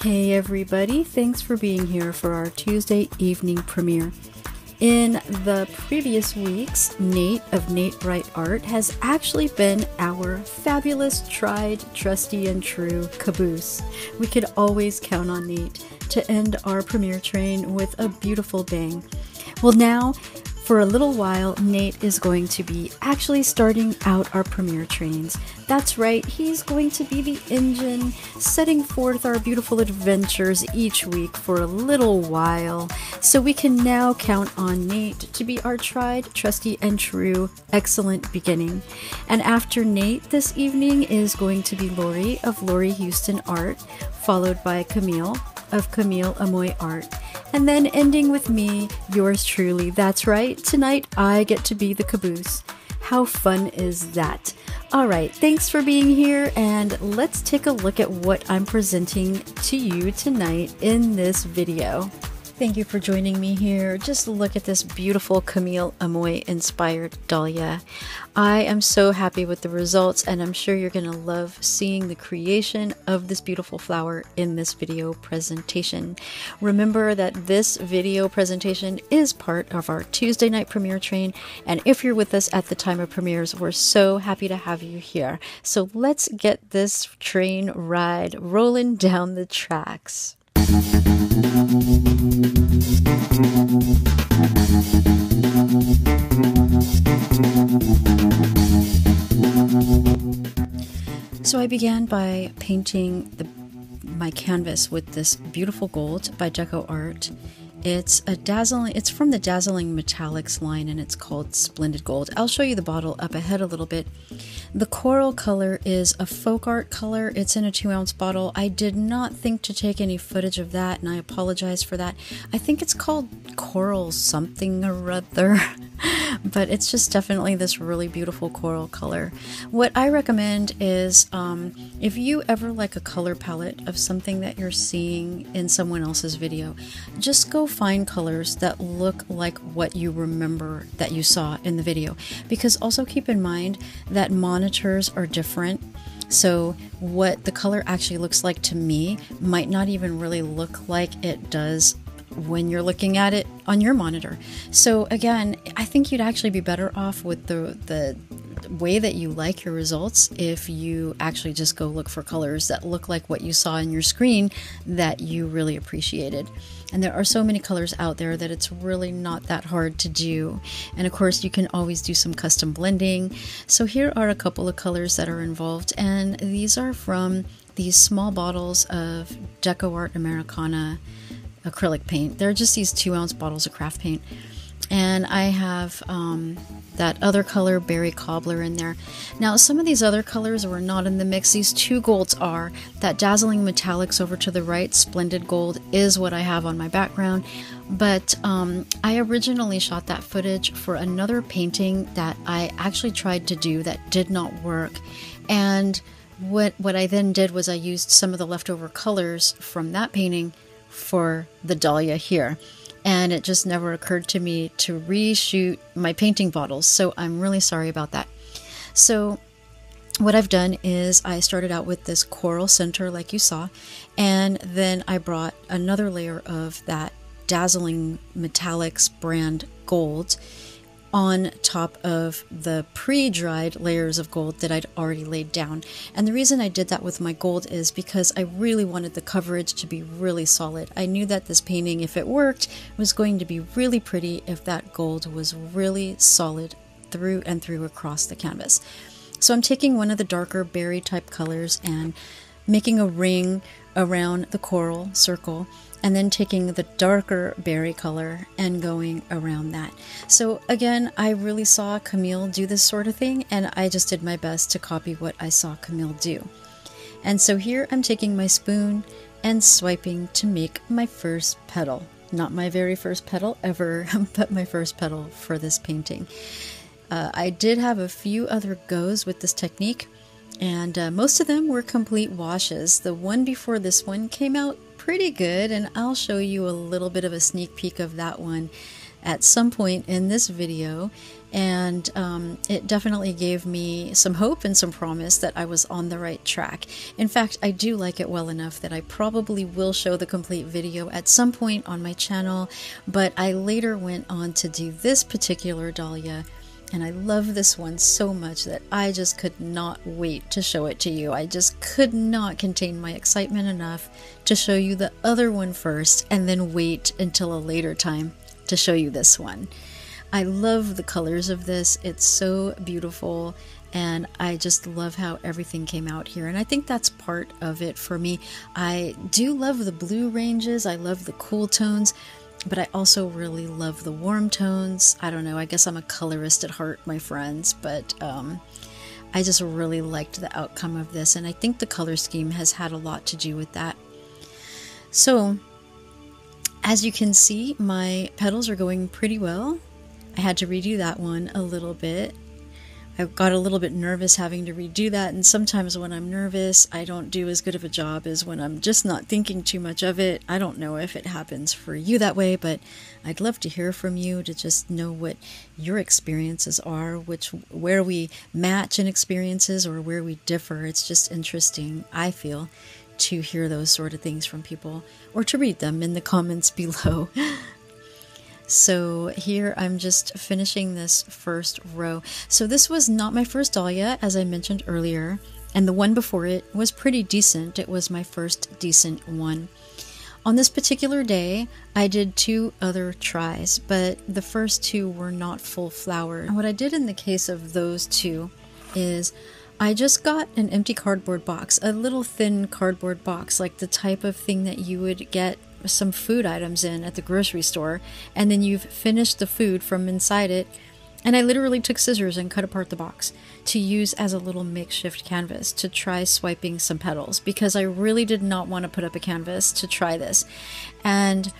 Hey everybody, thanks for being here for our Tuesday evening premiere. In the previous weeks, Nate of Nate Bright Art has actually been our fabulous, tried, trusty, and true caboose. We could always count on Nate to end our premiere train with a beautiful bang. Well, now for a little while, Nate is going to be actually starting out our premiere trains. That's right, he's going to be the engine, setting forth our beautiful adventures each week for a little while. So we can now count on Nate to be our tried, trusty, and true excellent beginning. And after Nate this evening is going to be Lori of Lori Houston Art, followed by Camile of Camile Amoy Art. And then ending with me, yours truly. That's right, tonight I get to be the caboose. How fun is that? Alright, thanks for being here, and let's take a look at what I'm presenting to you tonight in this video. Thank you for joining me here. Just look at this beautiful Camile Amoy inspired dahlia. I am so happy with the results and I'm sure you're going to love seeing the creation of this beautiful flower in this video presentation. Remember that this video presentation is part of our Tuesday night premiere train and if you're with us at the time of premieres, we're so happy to have you here. So let's get this train ride rolling down the tracks. So I began by painting the, my canvas with this beautiful gold by Deco Art it's a dazzling, it's from the Dazzling Metallics line and it's called Splendid Gold. I'll show you the bottle up ahead a little bit. The coral color is a folk art color. It's in a two ounce bottle. I did not think to take any footage of that and I apologize for that. I think it's called coral something or other. but it's just definitely this really beautiful coral color. What I recommend is um, if you ever like a color palette of something that you're seeing in someone else's video, just go find colors that look like what you remember that you saw in the video. Because also keep in mind that monitors are different. So, what the color actually looks like to me might not even really look like it does when you're looking at it on your monitor. So again, I think you'd actually be better off with the the way that you like your results if you actually just go look for colors that look like what you saw in your screen that you really appreciated. And there are so many colors out there that it's really not that hard to do. And of course, you can always do some custom blending. So here are a couple of colors that are involved, and these are from these small bottles of Deco Art Americana acrylic paint. They're just these two ounce bottles of craft paint. And I have um, that other color, Berry Cobbler, in there. Now, some of these other colors were not in the mix. These two golds are. That Dazzling Metallics over to the right, Splendid Gold, is what I have on my background. But um, I originally shot that footage for another painting that I actually tried to do that did not work. And what, what I then did was I used some of the leftover colors from that painting for the dahlia here. And it just never occurred to me to reshoot my painting bottles. So I'm really sorry about that. So what I've done is I started out with this coral center like you saw, and then I brought another layer of that dazzling metallics brand gold on top of the pre dried layers of gold that I'd already laid down. And the reason I did that with my gold is because I really wanted the coverage to be really solid. I knew that this painting, if it worked, was going to be really pretty if that gold was really solid through and through across the canvas. So I'm taking one of the darker berry type colors and making a ring around the coral circle and then taking the darker berry color and going around that. So again, I really saw Camile do this sort of thing and I just did my best to copy what I saw Camile do. And so here I'm taking my spoon and swiping to make my first petal. Not my very first petal ever, but my first petal for this painting. Uh, I did have a few other goes with this technique, and uh, most of them were complete washes. The one before this one came out pretty good, and I'll show you a little bit of a sneak peek of that one at some point in this video. and um, it definitely gave me some hope and some promise that I was on the right track. In fact, I do like it well enough that I probably will show the complete video at some point on my channel, but I later went on to do this particular dahlia. And I love this one so much that I just could not wait to show it to you. I just could not contain my excitement enough to show you the other one first and then wait until a later time to show you this one. I love the colors of this. It's so beautiful and I just love how everything came out here. And I think that's part of it for me. I do love the blue ranges, I love the cool tones, but I also really love the warm tones. I don't know, I guess I'm a colorist at heart, my friends, but um, I just really liked the outcome of this, and I think the color scheme has had a lot to do with that. So, as you can see, my petals are going pretty well. I had to redo that one a little bit. I got a little bit nervous having to redo that, and sometimes when I'm nervous, I don't do as good of a job as when I'm just not thinking too much of it. I don't know if it happens for you that way, but I'd love to hear from you to just know what your experiences are, which where we match in experiences or where we differ. It's just interesting, I feel, to hear those sort of things from people or to read them in the comments below. So here I'm just finishing this first row. So this was not my first dahlia, as I mentioned earlier, and the one before it was pretty decent. It was my first decent one. On this particular day, I did two other tries, but the first two were not full flower. What I did in the case of those two is I just got an empty cardboard box, a little thin cardboard box, like the type of thing that you would get some food items in at the grocery store, and then you've finished the food from inside it. And I literally took scissors and cut apart the box to use as a little makeshift canvas to try swiping some petals because I really did not want to put up a canvas to try this. And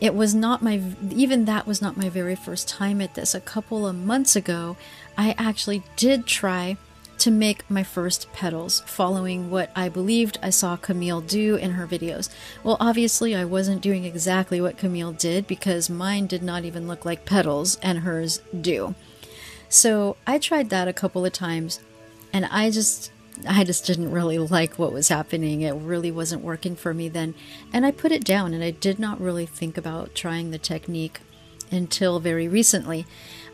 it was not my, even that was not my very first time at this. A couple of months ago, I actually did try to make my first petals, following what I believed I saw Camile do in her videos. Well, obviously, I wasn't doing exactly what Camile did because mine did not even look like petals and hers do. So I tried that a couple of times and I just I just didn't really like what was happening. It really wasn't working for me then. And I put it down and I did not really think about trying the technique until very recently.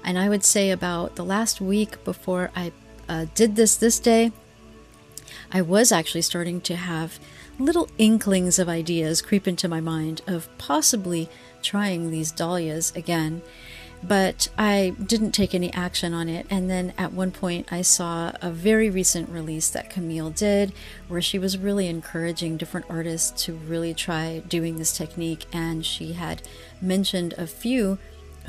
And I would say about the last week before I uh, did this this day, I was actually starting to have little inklings of ideas creep into my mind of possibly trying these dahlias again. But I didn't take any action on it. And then at one point, I saw a very recent release that Camile did where she was really encouraging different artists to really try doing this technique. And she had mentioned a few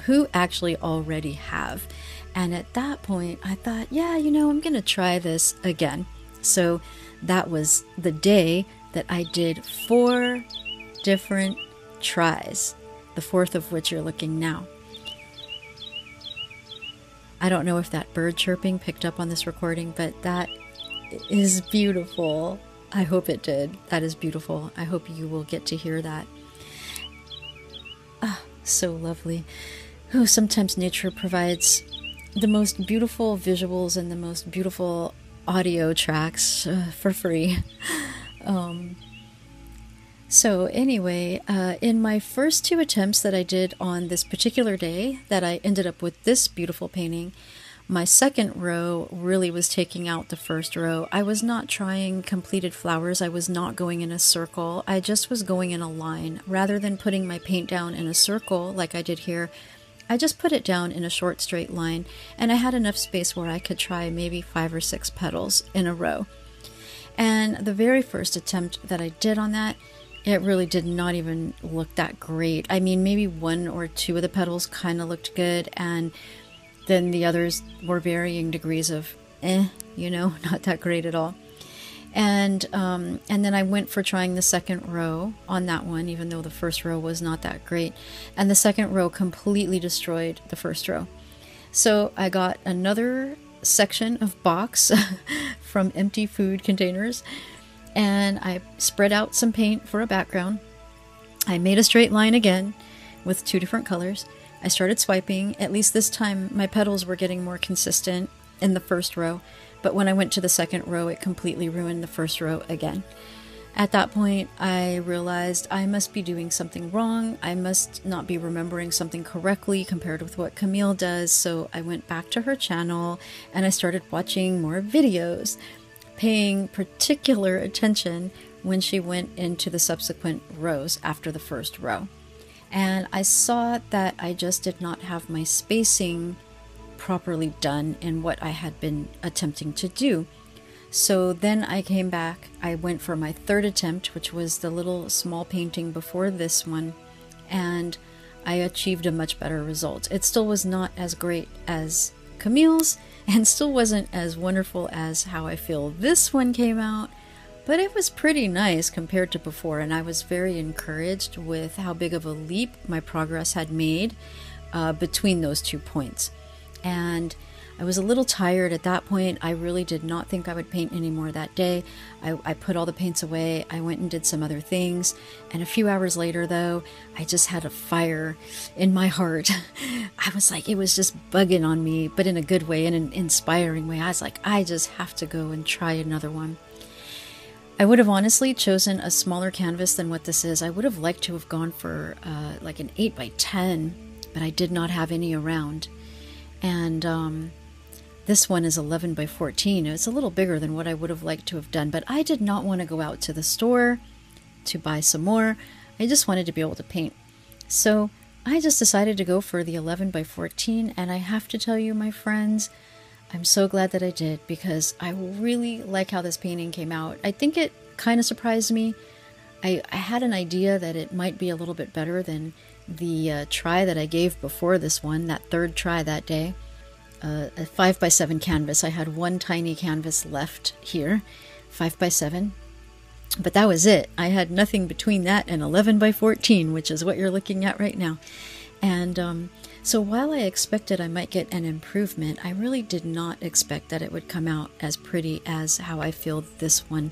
who actually already have. And at that point, I thought, yeah, you know, I'm going to try this again. So that was the day that I did four different tries, the fourth of which you're looking now. I don't know if that bird chirping picked up on this recording, but that is beautiful. I hope it did. That is beautiful. I hope you will get to hear that. Ah, so lovely. Oh, sometimes nature provides the most beautiful visuals and the most beautiful audio tracks uh, for free. um, so, anyway, uh, in my first two attempts that I did on this particular day, that I ended up with this beautiful painting, my second row really was taking out the first row. I was not trying completed flowers, I was not going in a circle, I just was going in a line. Rather than putting my paint down in a circle like I did here, I just put it down in a short straight line and I had enough space where I could try maybe five or six petals in a row. And the very first attempt that I did on that, it really did not even look that great. I mean, maybe one or two of the petals kind of looked good, and then the others were varying degrees of eh, you know, not that great at all and um, and then I went for trying the second row on that one, even though the first row was not that great, and the second row completely destroyed the first row. So I got another section of box from empty food containers, and I spread out some paint for a background. I made a straight line again with two different colors, I started swiping. At least this time, my petals were getting more consistent in the first row, but when I went to the second row, it completely ruined the first row again. At that point, I realized I must be doing something wrong. I must not be remembering something correctly compared with what Camile does. So I went back to her channel and I started watching more videos, paying particular attention when she went into the subsequent rows after the first row. And I saw that I just did not have my spacing properly done in what I had been attempting to do. So then I came back. I went for my third attempt, which was the little small painting before this one, and I achieved a much better result. It still was not as great as Camile's, and still wasn't as wonderful as how I feel this one came out, but it was pretty nice compared to before, and I was very encouraged with how big of a leap my progress had made uh, between those two points. And I was a little tired at that point. I really did not think I would paint anymore that day. I, I, put all the paints away. I went and did some other things. And a few hours later, though, I just had a fire in my heart. I was like, it was just bugging on me, but in a good way, in an inspiring way. I was like, I just have to go and try another one. I would have honestly chosen a smaller canvas than what this is. I would have liked to have gone for uh, like an 8 by 10, but I did not have any around. And um, this one is 11 by 14. It's a little bigger than what I would have liked to have done, but I did not want to go out to the store to buy some more. I just wanted to be able to paint. So I just decided to go for the 11 by 14, and I have to tell you, my friends, I'm so glad that I did because I really like how this painting came out. I think it kind of surprised me. I, I had an idea that it might be a little bit better than the uh, try that I gave before this one, that third try that day uh, a 5 by 7 canvas. I had one tiny canvas left here, 5 by 7 but that was it. I had nothing between that and 11 by 14, which is what you're looking at right now. And um, so while I expected I might get an improvement, I really did not expect that it would come out as pretty as how I feel this one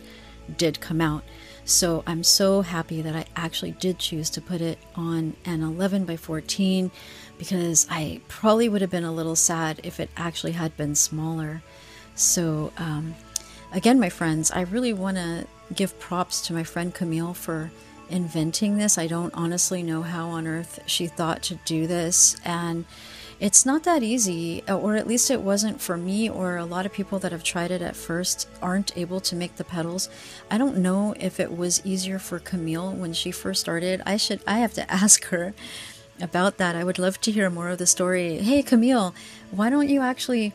did come out. So I'm so happy that I actually did choose to put it on an 11 by 14 because I probably would have been a little sad if it actually had been smaller. So, um, again, my friends, I really want to give props to my friend Camile for inventing this. I don't honestly know how on earth she thought to do this. And it's not that easy, uh, or at least it wasn't for me, or a lot of people that have tried it at first aren't able to make the petals. I don't know if it was easier for Camile when she first started. I should, I have to ask her about that. I would love to hear more of the story. Hey, Camile, why don't you actually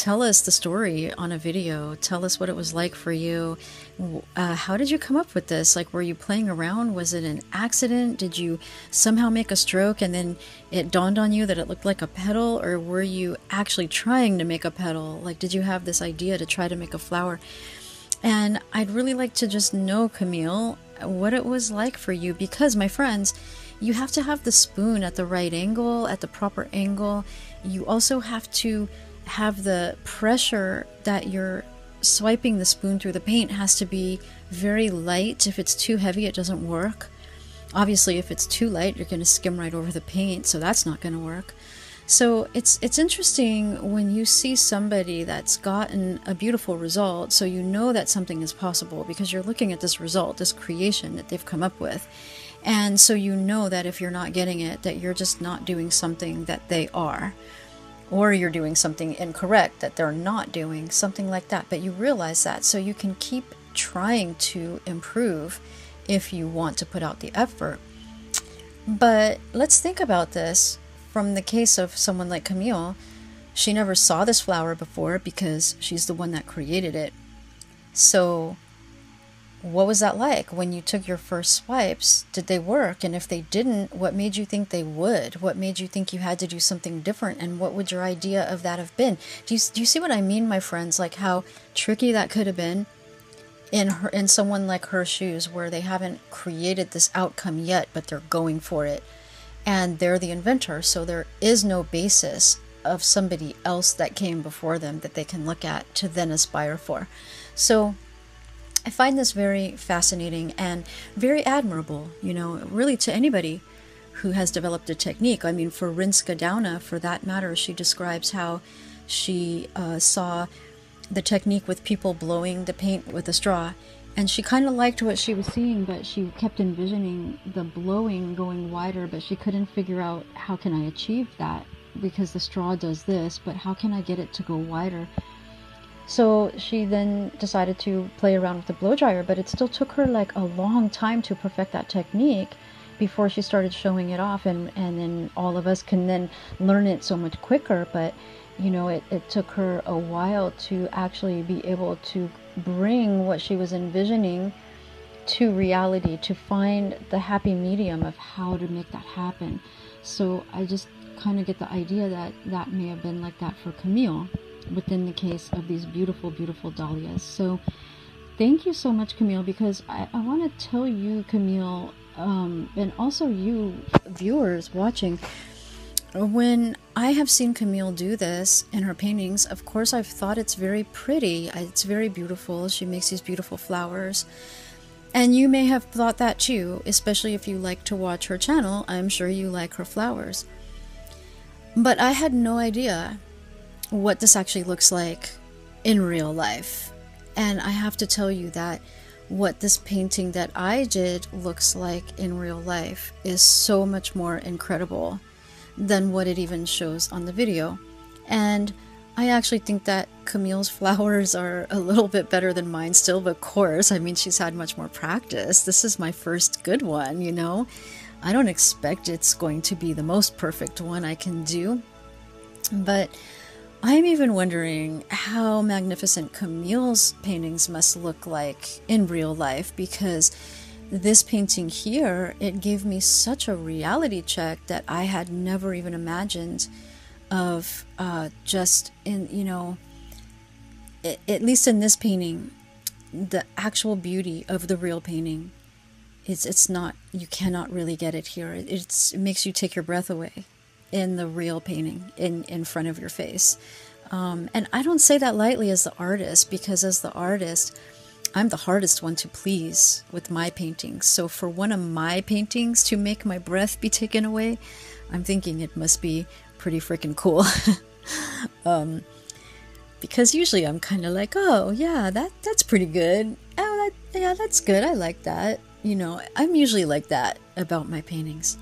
tell us the story on a video? Tell us what it was like for you. Uh, how did you come up with this? Like, were you playing around? Was it an accident? Did you somehow make a stroke and then it dawned on you that it looked like a petal? Or were you actually trying to make a petal? Like, did you have this idea to try to make a flower? And I'd really like to just know, Camile, what it was like for you because, my friends, you have to have the spoon at the right angle, at the proper angle. You also have to have the pressure that you're swiping the spoon through the paint has to be very light. If it's too heavy, it doesn't work. Obviously, if it's too light, you're going to skim right over the paint, so that's not going to work. So it's it's interesting when you see somebody that's gotten a beautiful result, so you know that something is possible because you're looking at this result, this creation that they've come up with. And so you know that if you're not getting it, that you're just not doing something that they are. Or you're doing something incorrect that they're not doing, something like that. But you realize that so you can keep trying to improve if you want to put out the effort. But let's think about this from the case of someone like Camile. She never saw this flower before because she's the one that created it. So what was that like when you took your first swipes? Did they work? And if they didn't, what made you think they would? What made you think you had to do something different? And what would your idea of that have been? Do you, do you see what I mean, my friends? Like how tricky that could have been in her, in someone like her shoes, where they haven't created this outcome yet, but they're going for it, and they're the inventor. So there is no basis of somebody else that came before them that they can look at to then aspire for. So I find this very fascinating and very admirable, you know, really to anybody who has developed a technique. I mean, for Rinske Douna, for that matter, she describes how she uh, saw the technique with people blowing the paint with a straw. And she kind of liked what she was seeing, but she kept envisioning the blowing going wider, but she couldn't figure out how can I achieve that because the straw does this, but how can I get it to go wider? So she then decided to play around with the blow dryer, but it still took her like a long time to perfect that technique before she started showing it off and, and then all of us can then learn it so much quicker. But you know, it, it took her a while to actually be able to bring what she was envisioning to reality, to find the happy medium of how to make that happen. So I just kind of get the idea that that may have been like that for Camile within the case of these beautiful, beautiful dahlias. So thank you so much, Camile, because I, I want to tell you, Camile, um, and also you viewers watching, when I have seen Camile do this in her paintings, of course, I've thought it's very pretty. It's very beautiful. She makes these beautiful flowers. And you may have thought that too, especially if you like to watch her channel. I'm sure you like her flowers. But I had no idea what this actually looks like in real life. And I have to tell you that what this painting that I did looks like in real life is so much more incredible than what it even shows on the video. And I actually think that Camile's flowers are a little bit better than mine still, but of course, I mean, she's had much more practice. This is my first good one, you know? I don't expect it's going to be the most perfect one I can do, but I'm even wondering how magnificent Camile's paintings must look like in real life because this painting here, it gave me such a reality check that I had never even imagined of uh, just in, you know, it, at least in this painting, the actual beauty of the real painting. It's, it's not, you cannot really get it here. It's, it makes you take your breath away in the real painting in, in front of your face. Um, and I don't say that lightly as the artist because as the artist, I'm the hardest one to please with my paintings. So for one of my paintings to make my breath be taken away, I'm thinking it must be pretty freaking cool. um, because usually I'm kind of like, oh yeah, that that's pretty good. Oh, that, yeah, that's good. I like that. You know, I'm usually like that about my paintings.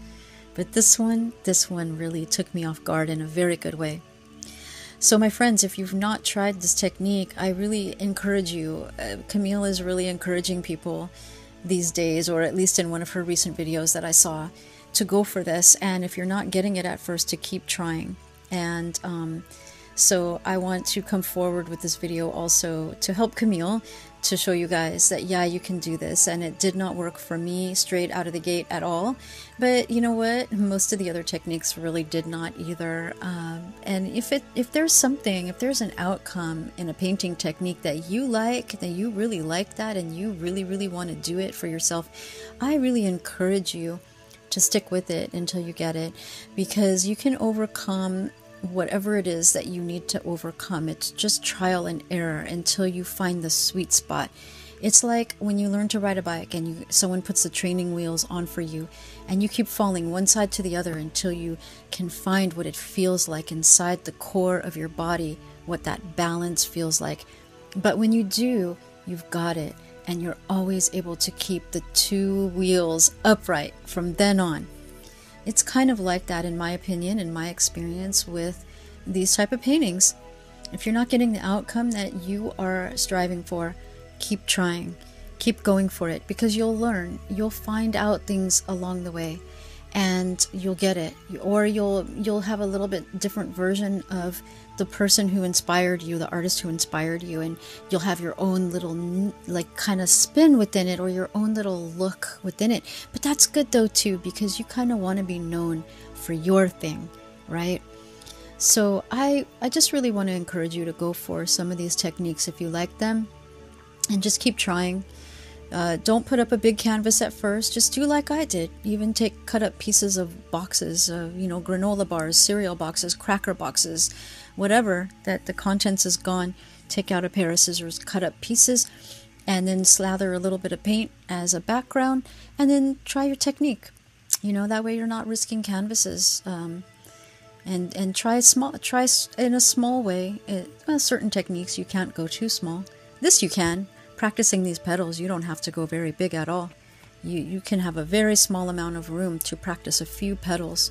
But this one, this one really took me off guard in a very good way. So, my friends, if you've not tried this technique, I really encourage you. Uh, Camile is really encouraging people these days, or at least in one of her recent videos that I saw, to go for this. And if you're not getting it at first, to keep trying. And um, so, I want to come forward with this video also to help Camile to show you guys that yeah you can do this and it did not work for me straight out of the gate at all. But you know what? Most of the other techniques really did not either. Um, and if it if there's something if there's an outcome in a painting technique that you like that you really like that and you really really want to do it for yourself i really encourage you to stick with it until you get it because you can overcome whatever it is that you need to overcome. It's just trial and error until you find the sweet spot. It's like when you learn to ride a bike and you, someone puts the training wheels on for you and you keep falling one side to the other until you can find what it feels like inside the core of your body, what that balance feels like. But when you do, you've got it and you're always able to keep the two wheels upright from then on it's kind of like that in my opinion in my experience with these type of paintings. If you're not getting the outcome that you are striving for keep trying. Keep going for it because you'll learn. You'll find out things along the way and you'll get it. Or you'll you'll have a little bit different version of the person who inspired you the artist who inspired you and you'll have your own little like kind of spin within it or your own little look within it. But that's good though too because you kind of want to be known for your thing right? So i i just really want to encourage you to go for some of these techniques if you like them and just keep trying uh, don't put up a big canvas at first. Just do like I did. Even take cut up pieces of boxes, uh, you know, granola bars, cereal boxes, cracker boxes, whatever that the contents is gone. Take out a pair of scissors, cut up pieces, and then slather a little bit of paint as a background, and then try your technique. You know, that way you're not risking canvases. Um, and and try small, try in a small way. It, well, certain techniques you can't go too small. This you can. Practicing these petals, you don't have to go very big at all. You you can have a very small amount of room to practice a few petals,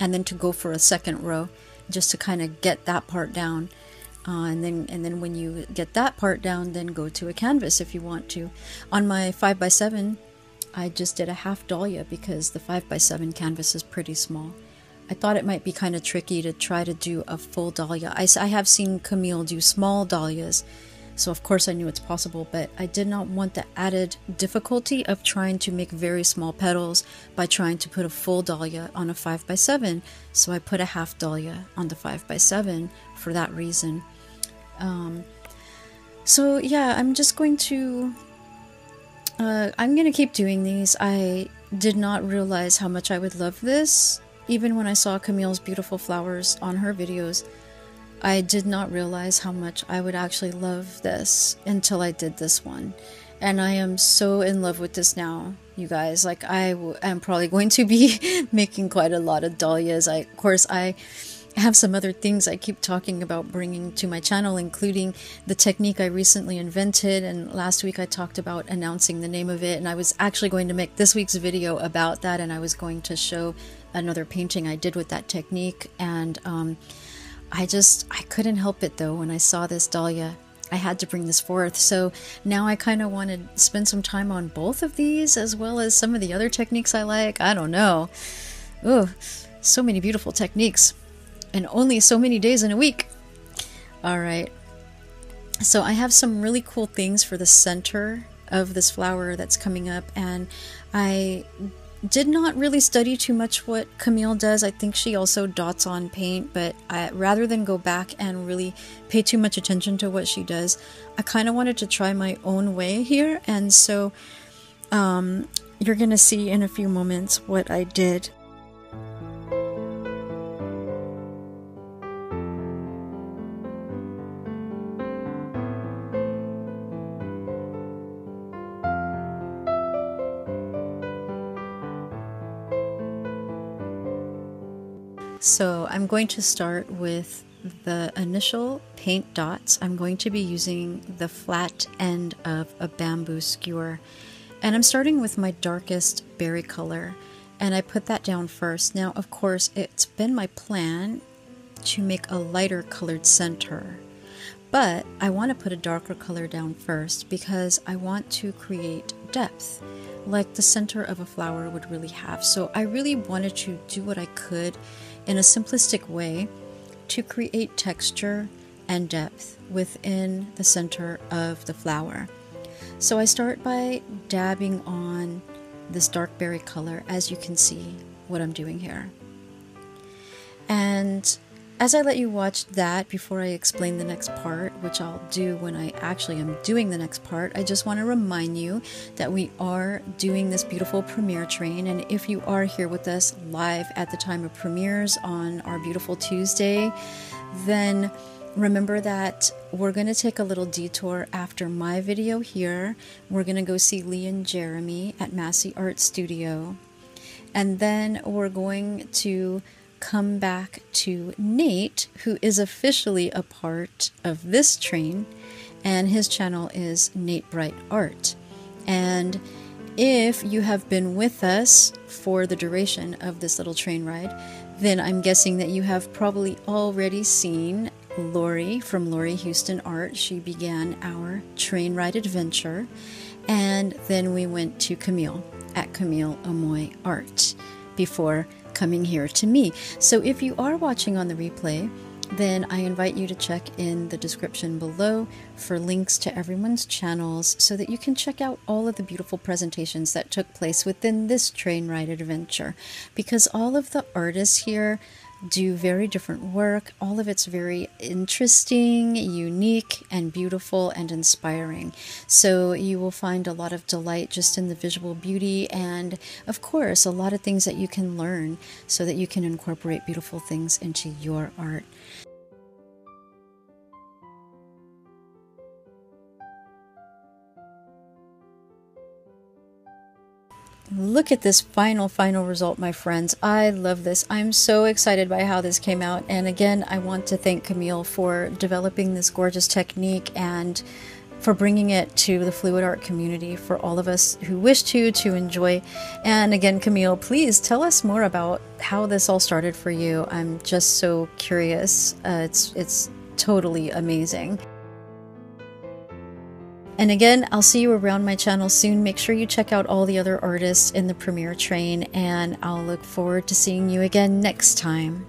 and then to go for a second row, just to kind of get that part down. Uh, and then and then when you get that part down, then go to a canvas if you want to. On my five by seven, I just did a half dahlia because the five by seven canvas is pretty small. I thought it might be kind of tricky to try to do a full dahlia. I, I have seen Camile do small dahlias, so of course I knew it's possible, but I did not want the added difficulty of trying to make very small petals by trying to put a full dahlia on a 5x7, so I put a half dahlia on the 5x7 for that reason. Um, so yeah, I'm just going to. Uh, I'm gonna keep doing these. I did not realize how much I would love this. Even when I saw Camile's beautiful flowers on her videos, I did not realize how much I would actually love this until I did this one. And I am so in love with this now, you guys. Like, I am probably going to be making quite a lot of dahlias. I, of course, I have some other things I keep talking about bringing to my channel, including the technique I recently invented. And last week I talked about announcing the name of it. And I was actually going to make this week's video about that. And I was going to show another painting I did with that technique. And um, I just, I couldn't help it though when I saw this dahlia. I had to bring this forth. So now I kind of want to spend some time on both of these as well as some of the other techniques I like. I don't know. Oh, so many beautiful techniques and only so many days in a week. All right. So I have some really cool things for the center of this flower that's coming up and I did not really study too much what Camile does. I think she also dots on paint, but I, rather than go back and really pay too much attention to what she does, I kind of wanted to try my own way here. And so um, you're going to see in a few moments what I did. So I'm going to start with the initial paint dots. I'm going to be using the flat end of a bamboo skewer. And I'm starting with my darkest berry color. And I put that down first. Now, of course, it's been my plan to make a lighter colored center. But I want to put a darker color down first because I want to create depth like the center of a flower would really have. So I really wanted to do what I could in a simplistic way to create texture and depth within the center of the flower. So I start by dabbing on this dark berry color as you can see what I'm doing here. And as I let you watch that before I explain the next part, which I'll do when I actually am doing the next part, I just want to remind you that we are doing this beautiful premiere train. And if you are here with us live at the time of premieres on our beautiful Tuesday, then remember that we're going to take a little detour after my video here. We're going to go see Lee and Jeremy at Massey Art Studio. And then we're going to come back to Nate, who is officially a part of this train, and his channel is Nate Bright Art. And if you have been with us for the duration of this little train ride, then I'm guessing that you have probably already seen Lori from Lori Houston Art. She began our train ride adventure. And then we went to Camile at Camile Amoy Art before coming here to me. So if you are watching on the replay, then I invite you to check in the description below for links to everyone's channels so that you can check out all of the beautiful presentations that took place within this train ride adventure. Because all of the artists here do very different work. All of it's very interesting, unique, and beautiful and inspiring. So you will find a lot of delight just in the visual beauty and, of course, a lot of things that you can learn so that you can incorporate beautiful things into your art. Look at this final, final result, my friends. I love this. I'm so excited by how this came out. And again, I want to thank Camile for developing this gorgeous technique and for bringing it to the fluid art community for all of us who wish to to enjoy. And again, Camile, please tell us more about how this all started for you. I'm just so curious. Uh, it's it's totally amazing. And again, I'll see you around my channel soon. Make sure you check out all the other artists in the premiere train, and I'll look forward to seeing you again next time.